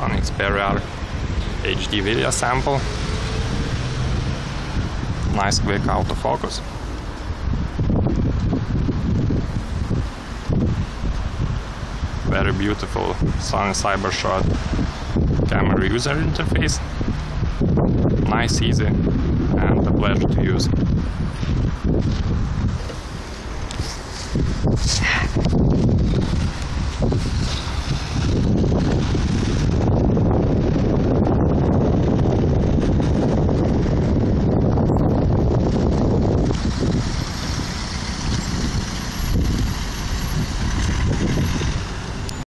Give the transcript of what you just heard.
Sony Xperia HD video sample. Nice quick autofocus. Very beautiful Sony Cybershot camera user interface. Nice, easy, and a pleasure to use.